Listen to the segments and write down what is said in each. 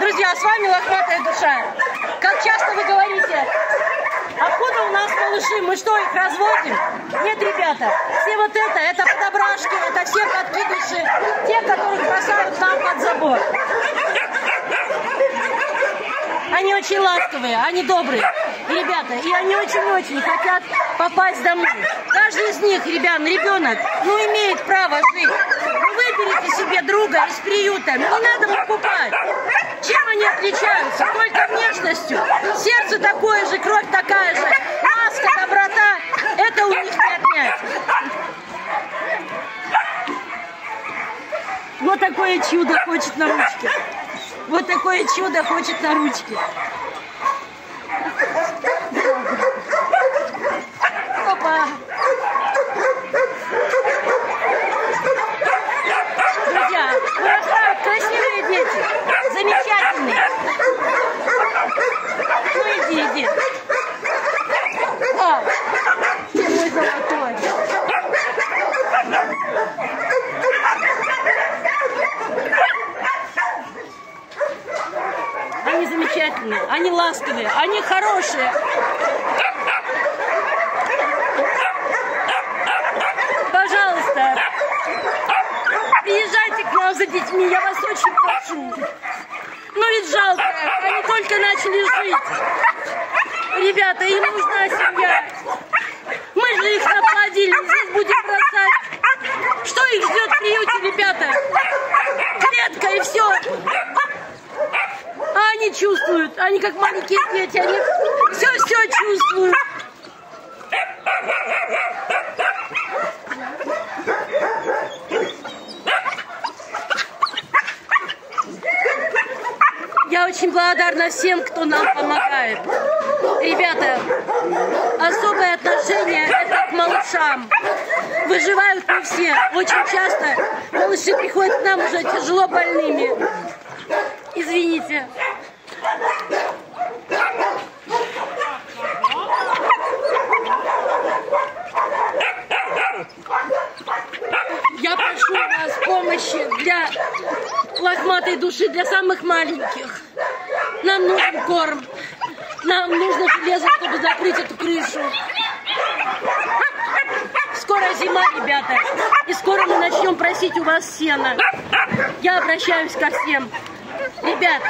Друзья, с вами Лохматая Душа. Как часто вы говорите, откуда у нас малыши, мы что, их разводим? Нет, ребята, все вот это, это подобрашки, это все подкидыши, те, которых бросают нам под забор. Они очень ласковые, они добрые. Ребята, и они очень-очень хотят попасть домой. Каждый из них, ребят, ребенок, ну, имеет право жить. Выберите себе друга из приюта, не надо покупать. Чем они отличаются? Только внешностью. Сердце такое же, кровь такая же. Ласка, доброта, это у них не отнять. Вот такое чудо хочет на ручке. Вот такое чудо хочет на ручке. Они ласковые, они хорошие. Пожалуйста, приезжайте к нам за детьми, я вас очень прошу. Ну ведь жалко, они только начали жить. Ребята, им нужна семья. Мы же их наплодили, здесь будем бросать. Что их ждет в приюте, ребята? Клетка и все. Чувствуют, они как маленькие дети, они все-все чувствуют. Я очень благодарна всем, кто нам помогает. Ребята, особое отношение это к малышам. Выживают не все. Очень часто малыши приходят к нам уже тяжело больными. Извините. Я прошу вас помощи для лохматой души, для самых маленьких. Нам нужен корм. Нам нужно железо, чтобы закрыть эту крышу. Скоро зима, ребята. И скоро мы начнем просить у вас сена. Я обращаюсь ко всем. Ребят,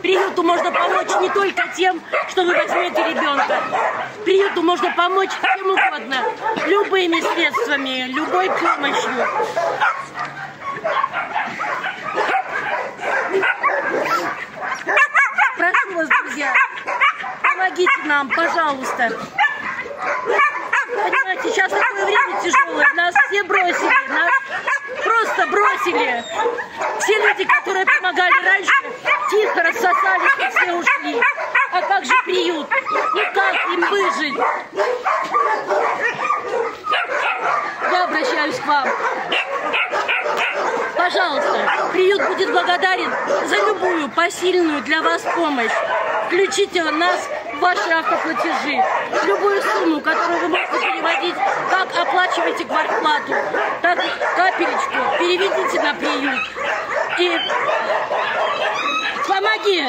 приюту можно помочь не только тем, что вы возьмете ребенка. Приюту можно помочь чем угодно. Любыми средствами, любой помощью. Прошу вас, друзья, помогите нам, пожалуйста. Понимаете, сейчас такое время тяжелое. Нас все бросили, нас просто бросили. Все люди, которые помогали раньше, тихо рассосались и все ушли. А как же приют? Ну как им выжить? Я обращаюсь к вам. Пожалуйста, приют будет благодарен за любую посильную для вас помощь. Включите нас ваши автоплатежи. Любую сумму, которую вы можете переводить, как оплачиваете квартплату, так капелечку переведите на приют. И помоги